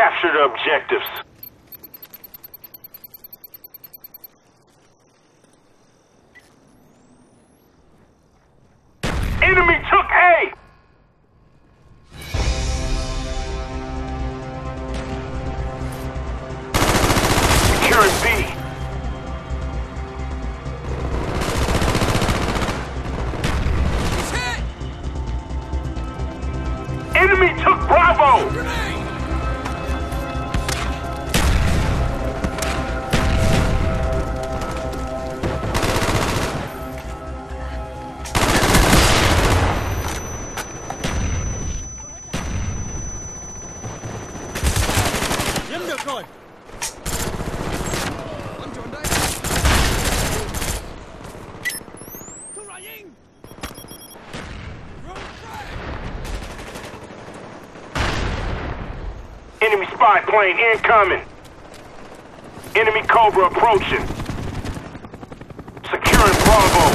Capture the objectives. Enemy spy plane incoming. Enemy Cobra approaching. Securing Bravo.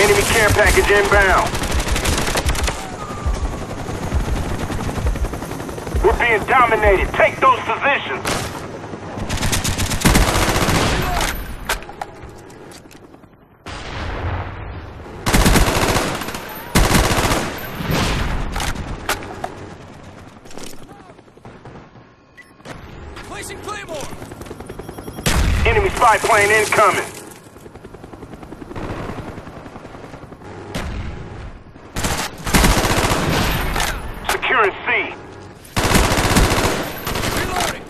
Enemy care package inbound. We're being dominated. Take those positions. Placing Claymore! Enemy spy plane incoming. Securing C. Reloading!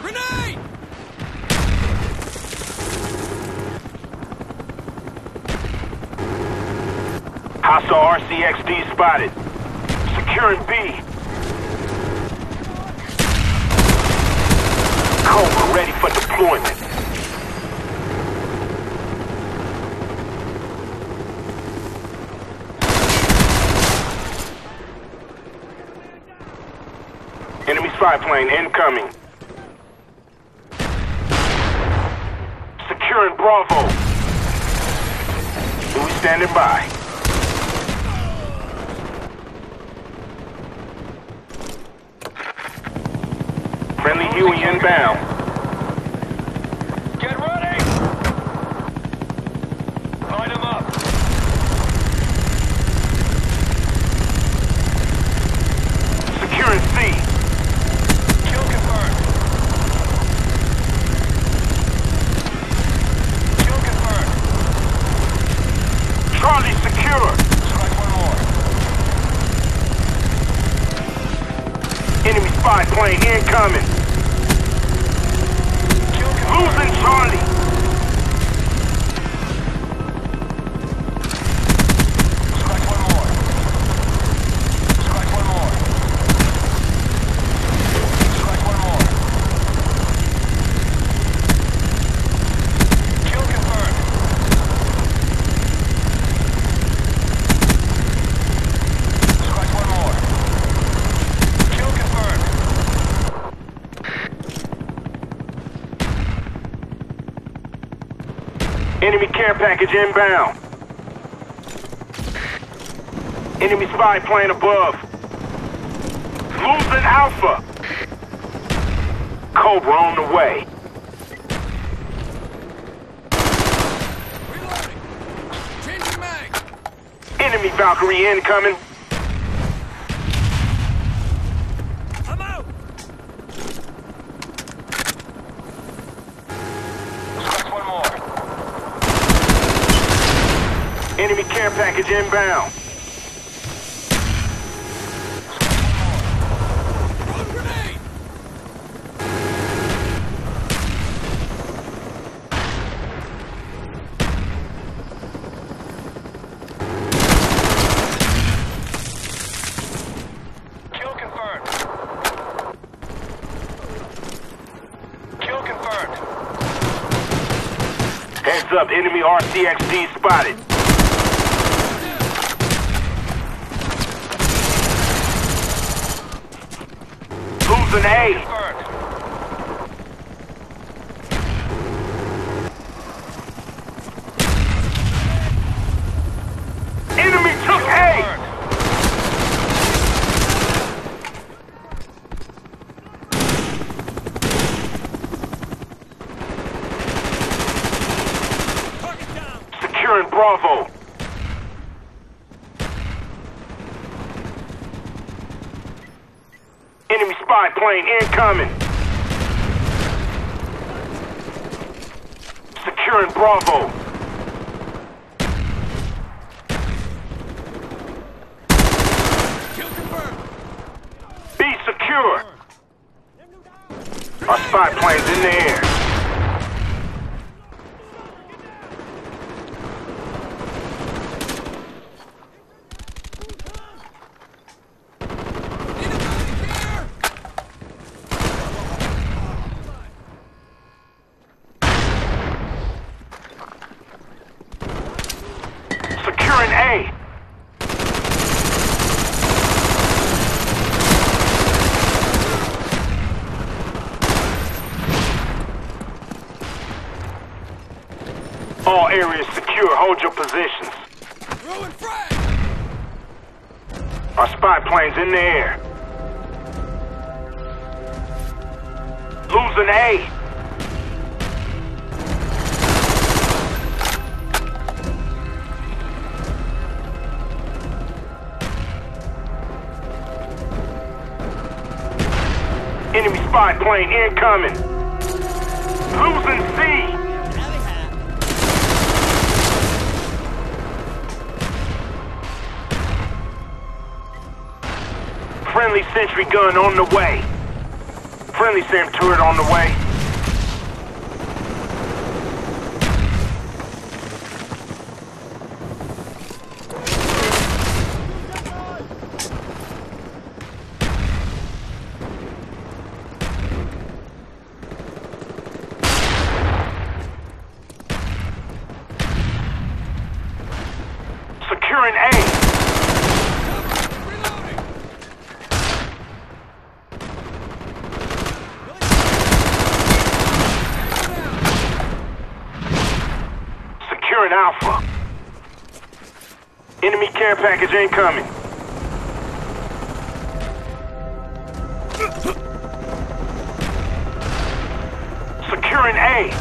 Grenade! Hostile RCXD spotted. Securing B. Cobra ready for deployment. Enemy spy plane incoming. Securing Bravo. Louis standing by. Friendly Huey inbound. Get ready! Line him up! Securing C. Kill confirmed! Kill confirmed! Charlie secure. Strike one more! Enemy spy plane incoming. Losing Charlie. Strike one more! Strike one more! Strike one more! Kill confirmed! Strike one more! Kill confirmed! Enemy care package inbound. Enemy spy plane above. Losing Alpha. Cobra on the way. Reloading! Changing mag! Enemy Valkyrie incoming. Enemy care package inbound. Kill confirmed. Kill confirmed. Heads up, enemy RCXD spotted. Losing A. Confirmed. Enemy took A. Confirmed. Enemy spy plane incoming. Securing Bravo. Kill confirmed. Be secure. Our spy plane's in the air. Need a medic here. Securing A. All areas secure. Hold your positions. Throwing frag. Our spy plane's in the air. Losing A. Enemy spy plane incoming. Losing Friendly sentry gun on the way. Friendly SAM turret on the way. Securing A. Reloading. Securing Alpha. Enemy care package incoming. Securing A.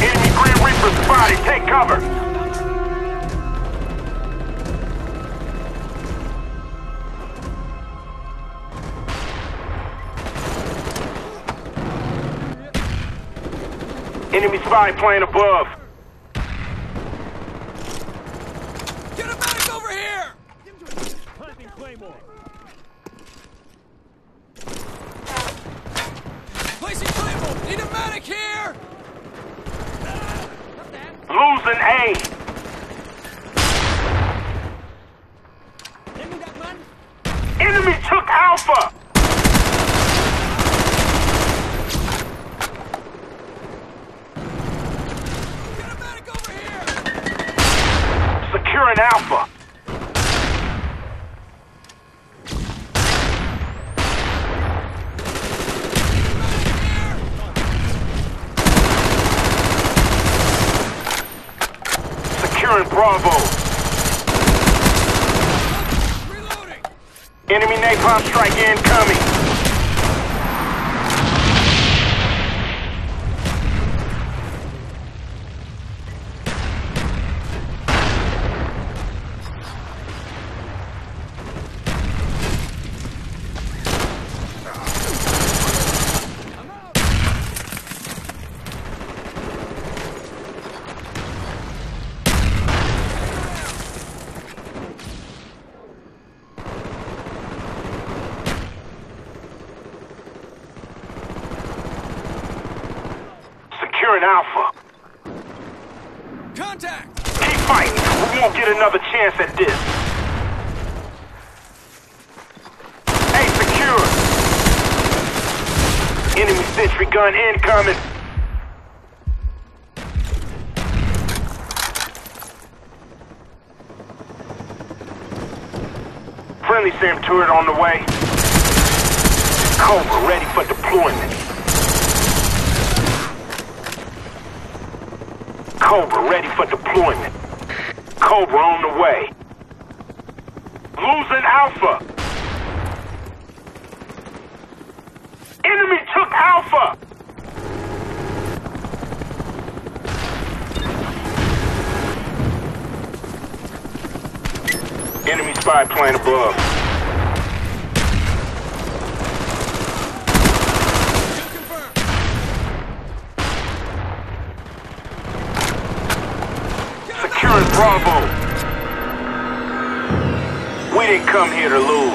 Enemy Grim Reaper spotted. Take cover. Spy plane above. Get a medic over here. Placing Claymore. Need a medic here. Losing A. Enemy took Alpha. Get a medic over here. Securing Alpha. Securing Bravo. Reloading. Enemy napalm strike incoming. Securing Alpha. Contact. Keep fighting. We won't get another chance at this. A secure. Enemy sentry gun incoming. Friendly SAM turret on the way. Cobra ready for deployment. Cobra ready for deployment. Cobra on the way. Losing Alpha. Enemy took Alpha! Enemy spy plane above. Didn't come here to lose.